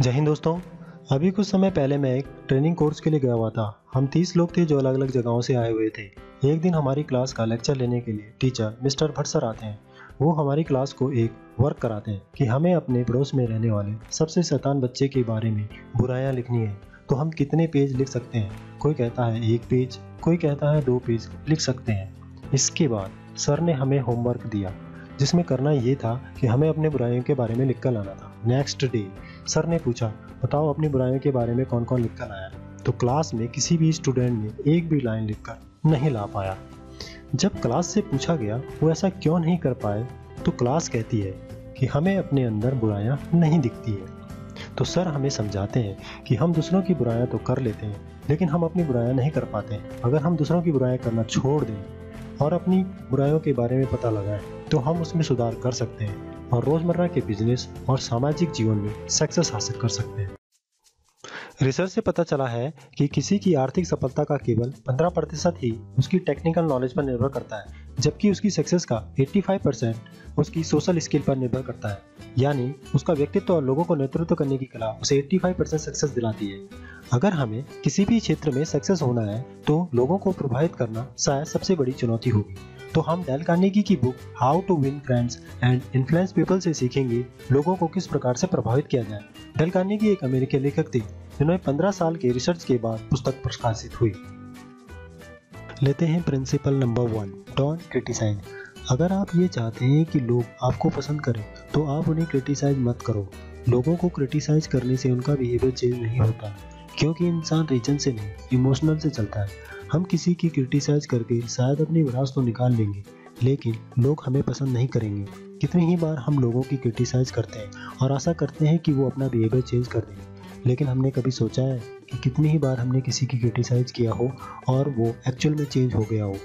जय हिंद दोस्तों। अभी कुछ समय पहले मैं एक ट्रेनिंग कोर्स के लिए गया हुआ था। हम तीस लोग थे जो अलग अलग जगहों से आए हुए थे। एक दिन हमारी क्लास का लेक्चर लेने के लिए टीचर मिस्टर भट्ट सर आते हैं। वो हमारी क्लास को एक वर्क कराते हैं कि हमें अपने पड़ोस में रहने वाले सबसे शैतान बच्चे के बारे में बुराइयाँ लिखनी है। तो हम कितने पेज लिख सकते हैं? कोई कहता है एक पेज कोई कहता है दो पेज लिख सकते हैं। इसके बाद सर ने हमें होमवर्क दिया। जिसमें करना ये था कि हमें अपने बुराइयों के बारे में लिख कर लाना था। नेक्स्ट डे सर ने पूछा, बताओ अपनी बुराइयों के बारे में कौन कौन लिख कर आया तो क्लास में किसी भी स्टूडेंट ने एक भी लाइन लिखकर नहीं ला पाया। जब क्लास से पूछा गया, वो ऐसा क्यों नहीं कर पाए? तो क्लास कहती है कि हमें अपने अंदर बुराइयाँ नहीं दिखती है। तो सर हमें समझाते हैं कि हम दूसरों की बुराइयाँ तो कर लेते हैं, लेकिन हम अपनी बुराइयाँ नहीं कर पाते अगर हम दूसरों की बुराइयाँ करना छोड़ दें और अपनी बुराइयों के बारे में पता लगाएँ तो हम उसमें सुधार कर सकते हैं और रोज़मर्रा के बिज़नेस और सामाजिक जीवन में सक्सेस हासिल कर सकते हैं। रिसर्च से पता चला है कि किसी की आर्थिक सफलता का केवल 15 प्रतिशत ही उसकी टेक्निकल नॉलेज पर निर्भर करता है, जबकि उसकी सक्सेस का 85 परसेंट उसकी सोशल स्किल पर निर्भर करता है। यानी उसका व्यक्तित्व और लोगों को नेतृत्व करने की कला उसे 85 परसेंट सक्सेस दिलाती है। अगर हमें किसी भी क्षेत्र में सक्सेस होना है तो लोगों को प्रभावित करना शायद सबसे बड़ी चुनौती होगी। तो हम डेल कार्नेगी की book how to win friends and influence people से सीखेंगे, लोगों को किस प्रकार से प्रभावित किया जाए। डेल कार्नेगी एक अमेरिकी लेखक थे, जिन्होंने 15 साल के रिसर्च के बाद पुस्तक प्रकाशित हुई। लेते हैं principle number one don't criticise अगर आप ये चाहते हैं कि लोग आपको पसंद करें तो आप उन्हें क्रिटिसाइज मत करो। लोगों को क्रिटिसाइज करने से उनका बिहेवियर चेंज नहीं होता। क्योंकि इंसान रीजन से नहीं इमोशनल से चलता है। हम किसी की क्रिटिसाइज करके शायद अपनी विरासत तो निकाल लेंगे, लेकिन लोग हमें पसंद नहीं करेंगे। कितनी ही बार हम लोगों की क्रिटिसाइज करते हैं और आशा करते हैं कि वो अपना बिहेवियर चेंज कर देंगे, लेकिन हमने कभी सोचा है कि कितनी ही बार हमने किसी की क्रिटिसाइज किया हो और वो एक्चुअल में चेंज हो गया हो।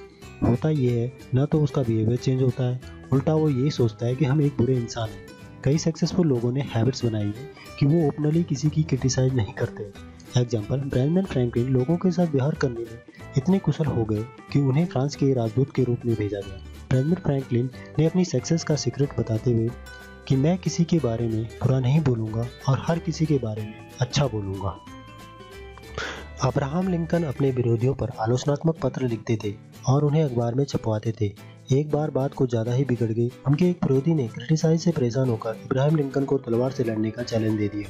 होता ये है, ना तो उसका बिहेवियर चेंज होता है, उल्टा वो यही सोचता है कि हम एक बुरे इंसान हैं। कई सक्सेसफुल लोगों ने हैबिट्स बनाई है कि वो ओपनली किसी की क्रिटिसाइज नहीं करते। एग्ज़ाम्पल ब्रैंडन फ्रैंकलिन लोगों के साथ व्यवहार करने में इतने कुशल हो गए कि उन्हें फ्रांस के राजदूत के रूप में भेजा गया। ब्रैंडन फ्रैंकलिन ने अपनी सक्सेस का सीक्रेट बताते हुए कि मैं किसी के बारे में बुरा नहीं बोलूँगा और हर किसी के बारे में अच्छा बोलूँगा। अब्राहम लिंकन अपने विरोधियों पर आलोचनात्मक पत्र लिखते थे और उन्हें अखबार में छपवाते थे। एक बार बात को ज़्यादा ही बिगड़ गई। उनके एक विरोधी ने क्रिटिसाइज से परेशान होकर इब्राहिम लिंकन को तलवार से लड़ने का चैलेंज दे दिया।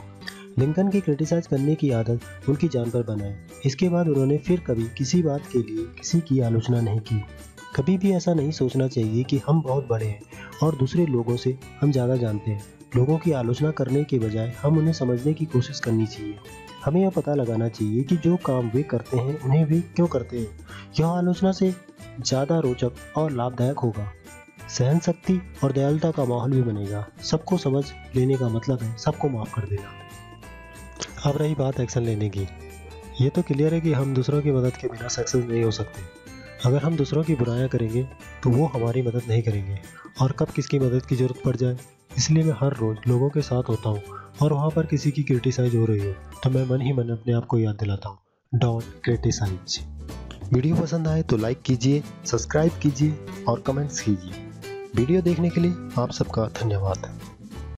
लिंकन की क्रिटिसाइज करने की आदत उनकी जान पर बनाई। इसके बाद उन्होंने फिर कभी किसी बात के लिए किसी की आलोचना नहीं की। कभी भी ऐसा नहीं सोचना चाहिए कि हम बहुत बड़े हैं और दूसरे लोगों से हम ज़्यादा जानते हैं। लोगों की आलोचना करने के बजाय हम उन्हें समझने की कोशिश करनी चाहिए। हमें यह पता लगाना चाहिए कि जो काम वे करते हैं, उन्हें वे क्यों करते हैं? यह आलोचना से ज़्यादा रोचक और लाभदायक होगा। सहन शक्ति और दयालुता का माहौल भी बनेगा। सबको समझ लेने का मतलब है, सबको माफ़ कर देना। अब रही बात एक्शन लेने की। ये तो क्लियर है कि हम दूसरों की मदद के बिना सक्सेस नहीं हो सकते। अगर हम दूसरों की बुराइयाँ करेंगे तो वो हमारी मदद नहीं करेंगे। और कब किसकी मदद की ज़रूरत पड़ जाए? इसलिए मैं हर रोज़ लोगों के साथ होता हूँ और वहाँ पर किसी की क्रिटिसाइज हो रही हो तो मैं मन ही मन अपने आप को याद दिलाता हूँ। डोंट क्रिटिसाइज वीडियो पसंद आए तो लाइक कीजिए सब्सक्राइब कीजिए और कमेंट्स कीजिए। वीडियो देखने के लिए आप सबका धन्यवाद।